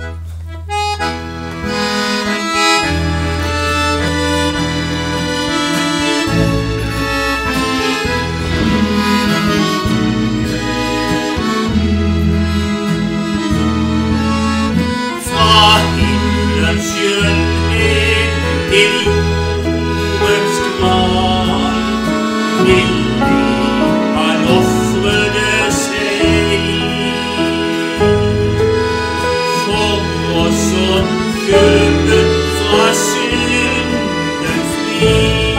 Fra himlens awesome, könnte in und fliehen.